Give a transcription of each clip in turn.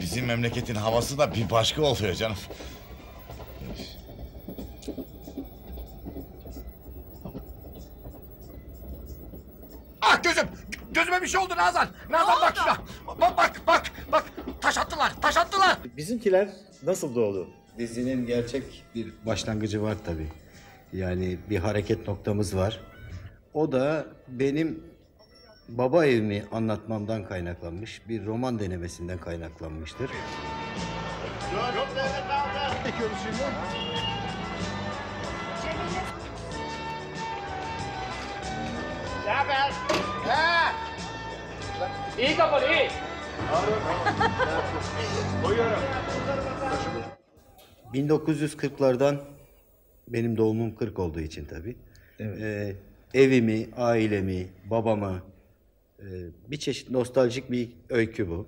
Bizim memleketin havası da bir başka oluyor canım. Ah gözüm! Gözüme bir şey oldu Nazan! Nazan bak şuna! Bak bak bak! Bak! Taş attılar! Taş attılar! Bizimkiler nasıl doğdu? Dizinin gerçek bir başlangıcı var tabii. Yani bir hareket noktamız var. O da benim baba evimi anlatmamdan kaynaklanmış, bir roman denemesinden kaynaklanmıştır. Cafer! He! İyi kapalı iyi! 1940'lardan benim doğumum 40 olduğu için tabii. Ee, evimi, ailemi, babamı e, bir çeşit nostaljik bir öykü bu.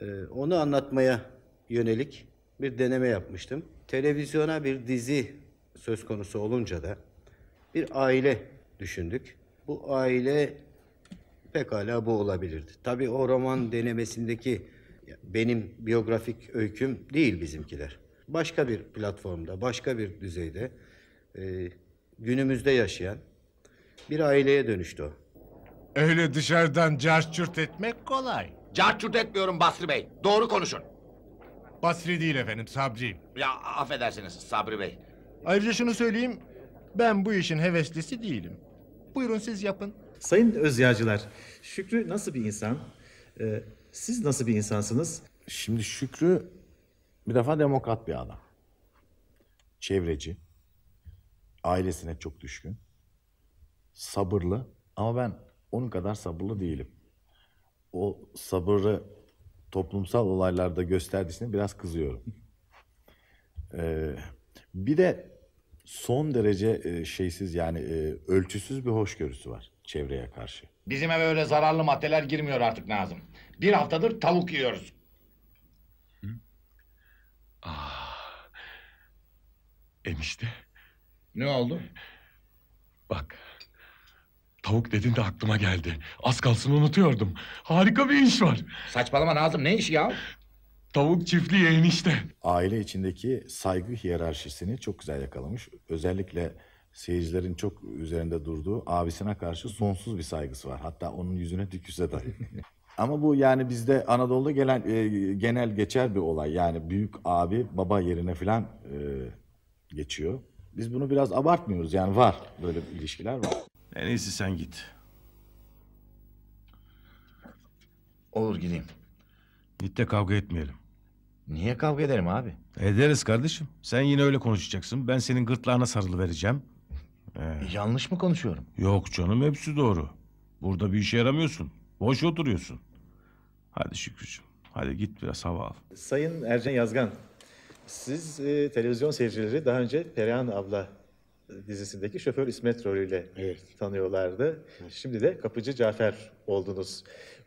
Ee, onu anlatmaya yönelik bir deneme yapmıştım. Televizyona bir dizi söz konusu olunca da bir aile düşündük. Bu aile pekala bu olabilirdi. Tabii o roman denemesindeki benim biyografik öyküm değil bizimkiler. Başka bir platformda, başka bir düzeyde e, günümüzde yaşayan bir aileye dönüştü o. Öyle dışarıdan carçurt etmek kolay. Carçurt etmiyorum Basri Bey. Doğru konuşun. Basri değil efendim, Sabri. Ya affedersiniz Sabri Bey. Ayrıca şunu söyleyeyim, ben bu işin heveslisi değilim. Buyurun siz yapın. Sayın Özyağcılar, Şükrü nasıl bir insan? Ee, siz nasıl bir insansınız? Şimdi Şükrü bir defa demokrat bir adam. Çevreci. Ailesine çok düşkün. Sabırlı ama ben onun kadar sabırlı değilim. O sabırı toplumsal olaylarda gösterdiğisine biraz kızıyorum. Ee, bir de son derece e, şeysiz yani e, ölçüsüz bir hoşgörüsü var çevreye karşı. Bizim eve öyle zararlı maddeler girmiyor artık Nazım. Bir haftadır tavuk yiyoruz. Enişte Ne oldu? bak. Tavuk dedin de aklıma geldi. Az kalsın unutuyordum. Harika bir iş var. Saçmalama Nazım ne işi ya? Tavuk çiftliği enişte. Aile içindeki saygı hiyerarşisini çok güzel yakalamış. Özellikle seyircilerin çok üzerinde durduğu abisine karşı sonsuz bir saygısı var. Hatta onun yüzüne tükürse dahi. Ama bu yani bizde Anadolu'da gelen e, genel geçer bir olay. Yani büyük abi baba yerine falan e, geçiyor. Biz bunu biraz abartmıyoruz. Yani var böyle ilişkiler var. En iyisi sen git. Olur gideyim. Git de kavga etmeyelim. Niye kavga ederim abi? Ederiz kardeşim. Sen yine öyle konuşacaksın. Ben senin gırtlağına sarılı vereceğim. Yanlış mı konuşuyorum? Yok canım hepsi doğru. Burada bir işe yaramıyorsun. Boş oturuyorsun. Hadi Şükrücüğüm. Hadi git biraz hava al. Sayın Ercan Yazgan, siz e, televizyon seyircileri daha önce Perihan abla dizisindeki şoför İsmet rolüyle tanıyorlardı. Şimdi de kapıcı Cafer oldunuz.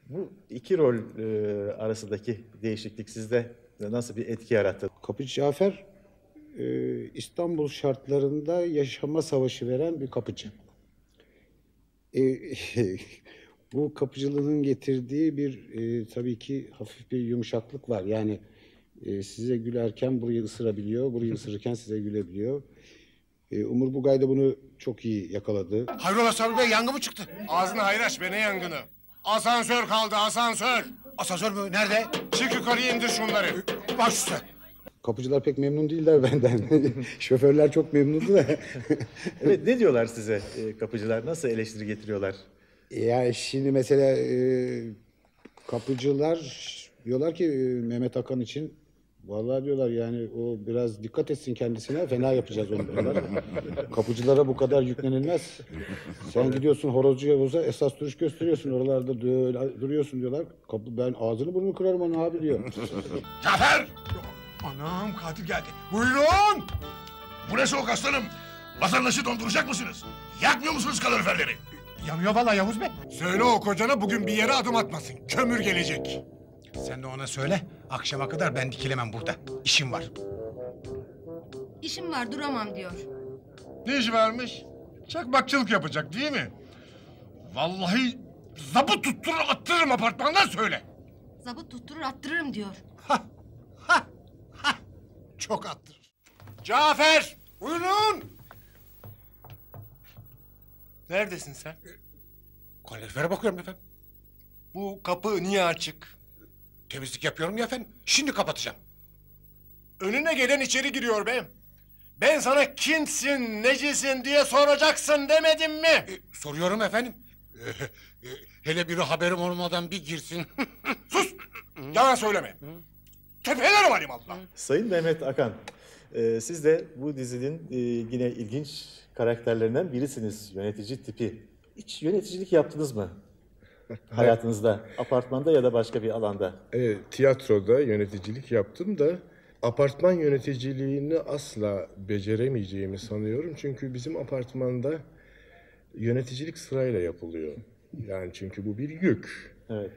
Bu iki rol e, arasındaki değişiklik sizde nasıl bir etki yarattı? Kapıcı Cafer e, İstanbul şartlarında yaşama savaşı veren bir kapıcı. E, bu kapıcılığın getirdiği bir e, tabii ki hafif bir yumuşaklık var. Yani e, size gülerken burayı ısırabiliyor, burayı ısırırken size gülebiliyor. E, Umur Bugay da bunu çok iyi yakaladı. Hayrola Sabri Bey yangın mı çıktı? Ağzını hayır aç be ne yangını? Asansör kaldı asansör. Asansör mü? Nerede? Çık yukarıya indir şunları. Baş üstüne. Kapıcılar pek memnun değiller benden. Şoförler çok memnundu da. Evet, ne diyorlar size e, kapıcılar? Nasıl eleştiri getiriyorlar? Ya şimdi mesela e, kapıcılar diyorlar ki e, Mehmet Akan için vallahi diyorlar yani o biraz dikkat etsin kendisine fena yapacağız onu diyorlar. Kapıcılara bu kadar yüklenilmez. Sen gidiyorsun horozcu Yavuz'a esas duruş gösteriyorsun oralarda duruyorsun diyorlar. Kapı, ben ağzını burnunu kırarım onu abi diyor. Cafer! Anam katil geldi. Buyurun. Bu ne soğuk aslanım? Vatandaşı donduracak mısınız? Yakmıyor musunuz kaloriferleri? Yanıyor valla Yavuz Bey. Söyle o kocana bugün bir yere adım atmasın. Kömür gelecek. Sen de ona söyle. Akşama kadar ben dikilemem burada. İşim var. İşim var duramam diyor. Ne işi varmış? Çakmakçılık yapacak değil mi? Vallahi zabı tutturur attırırım apartmandan söyle. Zabıt tutturur attırırım diyor. Çok attırır. Cafer! Buyurun! Neredesin sen? Kalorifere bakıyorum efendim. Bu kapı niye açık? Temizlik yapıyorum ya efendim. Şimdi kapatacağım. Önüne gelen içeri giriyor beyim. Ben sana kimsin, necisin diye soracaksın demedim mi? soruyorum efendim. hele biri haberim olmadan bir girsin. Sus! Yalan söyleme. Tepelerim halim Allah. Sayın Mehmet Akan, e, siz de bu dizinin e, yine ilginç karakterlerinden birisiniz, yönetici tipi. Hiç yöneticilik yaptınız mı? Hayatınızda, apartmanda ya da başka bir alanda. Evet, tiyatroda yöneticilik yaptım da apartman yöneticiliğini asla beceremeyeceğimi sanıyorum. Çünkü bizim apartmanda yöneticilik sırayla yapılıyor. Yani çünkü bu bir yük. Evet.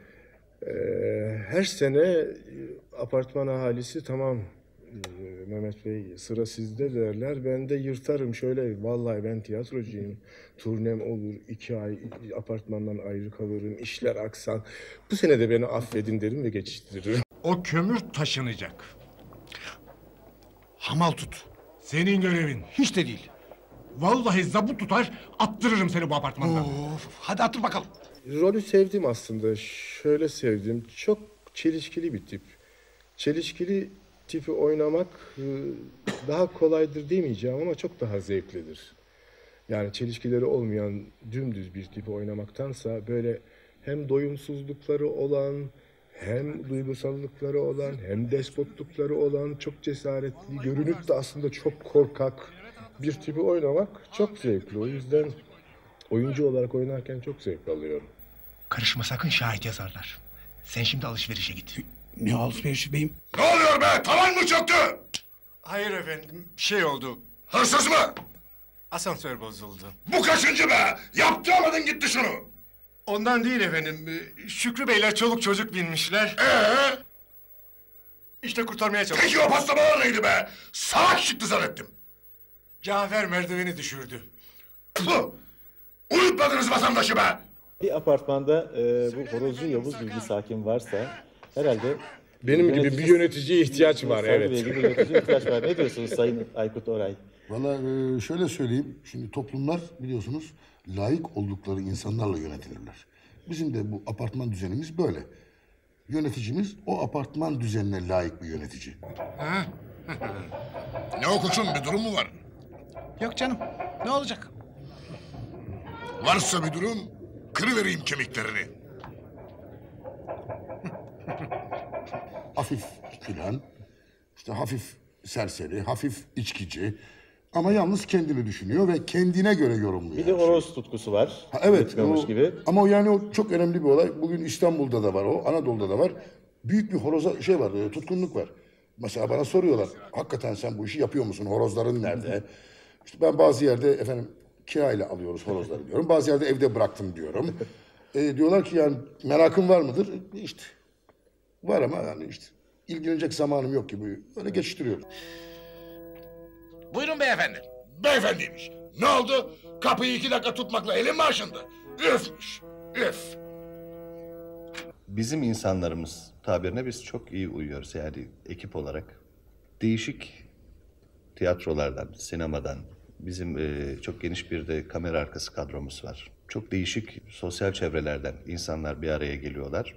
Ee, her sene e, apartman ahalisi tamam e, Mehmet Bey sıra sizde derler. Ben de yırtarım şöyle vallahi ben tiyatrocuyum. Turnem olur iki ay apartmandan ayrı kalırım işler aksan. Bu sene de beni affedin derim ve geçiştiririm. O kömür taşınacak. Hamal tut. Senin görevin. Hiç de değil. Vallahi zabut tutar, attırırım seni bu apartmandan. hadi attır bakalım. Rolü sevdim aslında. Şöyle sevdim. Çok çelişkili bir tip. Çelişkili tipi oynamak e, daha kolaydır demeyeceğim ama çok daha zevklidir. Yani çelişkileri olmayan dümdüz bir tipi oynamaktansa böyle hem doyumsuzlukları olan, hem duygusallıkları olan, hem despotlukları olan, çok cesaretli, görünüp de aslında çok korkak bir tipi oynamak çok zevkli. O yüzden oyuncu olarak oynarken çok zevk alıyorum. Karışma sakın şahit yazarlar. Sen şimdi alışverişe git. Ne alışverişi beyim? Ne oluyor be? Tavan mı çöktü? Hayır efendim, şey oldu. Hırsız mı? Asansör bozuldu. Bu kaçıncı be? Yaptıramadın gitti şunu. Ondan değil efendim. Şükrü Beyler çoluk çocuk binmişler. Ee? İşte kurtarmaya çalıştım. Peki o patlamalar neydi be? Salak çıktı zannettim. Cafer merdiveni düşürdü. Puh! Uyutmadınız vatandaşı be! Bir apartmanda e, bu horozcu Yavuz gibi bir sakin varsa herhalde... Benim gibi bir yöneticiye ihtiyaç var, evet. Gibi bir yöneticiye ihtiyaç var. Ne diyorsunuz Sayın Aykut Oray? Valla e, şöyle söyleyeyim. Şimdi toplumlar biliyorsunuz layık oldukları insanlarla yönetilirler. Bizim de bu apartman düzenimiz böyle. Yöneticimiz o apartman düzenine layık bir yönetici. Ne o koçum bir durum mu var? Yok canım. Ne olacak? Varsa bir durum kırıvereyim kemiklerini. Hafif gülen, işte hafif serseri, hafif içkici. Ama yalnız kendini düşünüyor ve kendine göre yorumluyor. Bir de horoz tutkusu var. Ha, evet. O- gibi. Ama o yani o çok önemli bir olay. Bugün İstanbul'da da var o, Anadolu'da da var. Büyük bir horoza şey var, e, tutkunluk var. Mesela bana soruyorlar, hakikaten sen bu işi yapıyor musun? Horozların nerede? İşte ben bazı yerde efendim kirayla alıyoruz horozları diyorum. Bazı yerde evde bıraktım diyorum. E, diyorlar ki yani merakın var mıdır? E, İşte var ama yani işte ilgilenecek zamanım yok gibi. Öyle geçiştiriyorum. Buyurun beyefendi. Beyefendiymiş. Ne oldu? Kapıyı iki dakika tutmakla elim mi aşındı? Üfmüş. Üf. Bizim insanlarımız tabirine biz çok iyi uyuyoruz yani ekip olarak. Değişik tiyatrolardan, sinemadan, bizim e, çok geniş bir de kamera arkası kadromuz var. Çok değişik sosyal çevrelerden insanlar bir araya geliyorlar.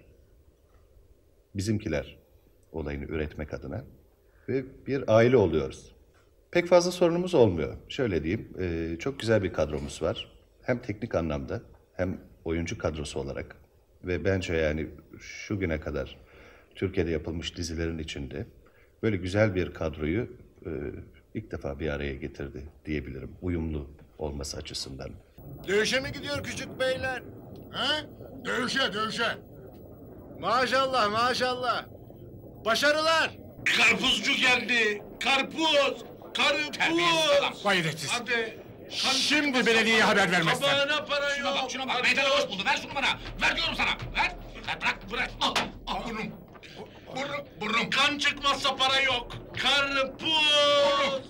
Bizimkiler olayını üretmek adına ve bir aile oluyoruz. Pek fazla sorunumuz olmuyor. Şöyle diyeyim, e, çok güzel bir kadromuz var. Hem teknik anlamda hem oyuncu kadrosu olarak ve bence yani şu güne kadar Türkiye'de yapılmış dizilerin içinde böyle güzel bir kadroyu e, ilk defa bir araya getirdi diyebilirim. Uyumlu olması açısından. Dövüşe mi gidiyor küçük beyler? Ha? Dövüşe dövüşe. Maşallah maşallah. Başarılar. Karpuzcu geldi. Karpuz. Karpuz. Gayretsiz. Hadi. Şimdi belediyeye haber vermezsen. Tabağına para yok. Şuna bak şuna bak. Meydanı boş buldu. Ver şunu bana. Ver diyorum sana. Ver. Ver bırak bırak. Al. Al burnum. Burnum. Burnum. Kan çıkmazsa para yok. Karpuz.